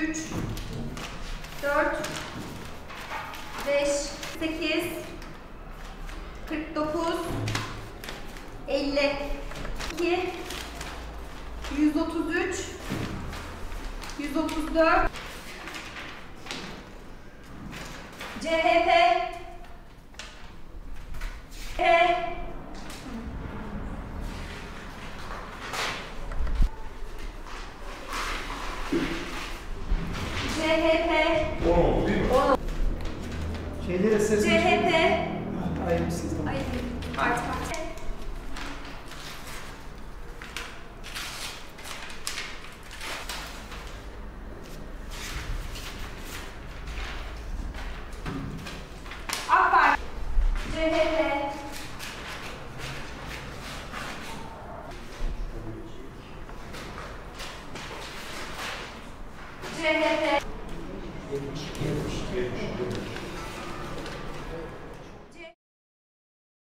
3 4 5 8 49 50 2 133 134 CHP E CHP 10 oldu değil mi? Şeyleri sesini... CHP Ayrımsız tamam. Ay artık artık. AK Parti. CHP CHP erros, erros, erros, erros.